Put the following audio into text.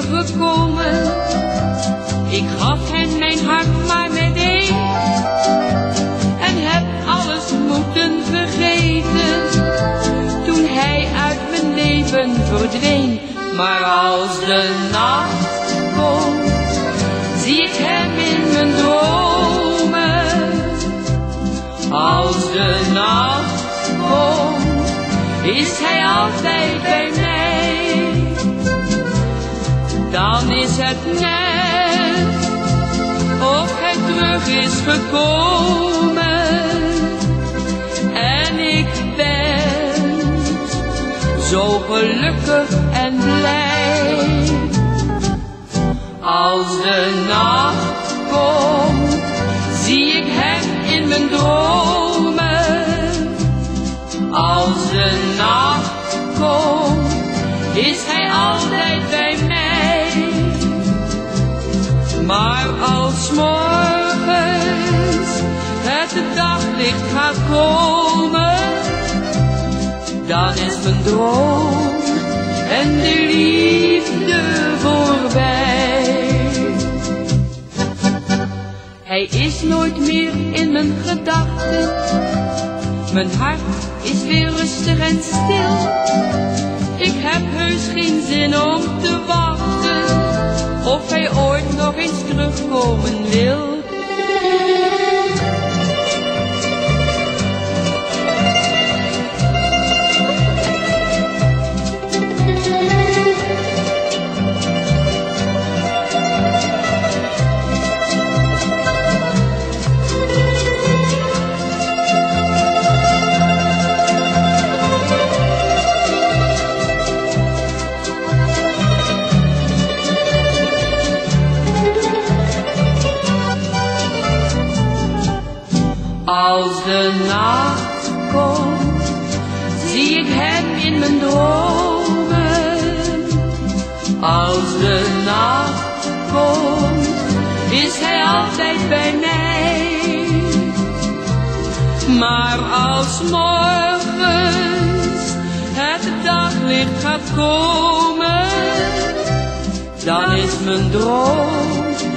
gekomen. Ik gaf hem mijn hart maar meteen. En heb alles moeten vergeten. Toen hij uit mijn leven verdween. Maar als de nacht komt, zie ik hem in mijn dromen. Als de nacht komt, is hij altijd bij mij. Dan is het net of hij terug is gekomen. En ik ben zo gelukkig en blij. Als de nacht komt, zie ik hem in mijn dromen. Als de nacht komt, is hij morgens het daglicht gaat komen, dan is mijn droom en de liefde voorbij. Hij is nooit meer in mijn gedachten, mijn hart is weer rustig en stil. Ik heb heus geen zin om te wachten, of hij ooit nog eens go and. Als de nacht komt, zie ik hem in mijn dromen. Als de nacht komt, is hij altijd bij mij. Maar als morgens het daglicht gaat komen, dan is mijn droom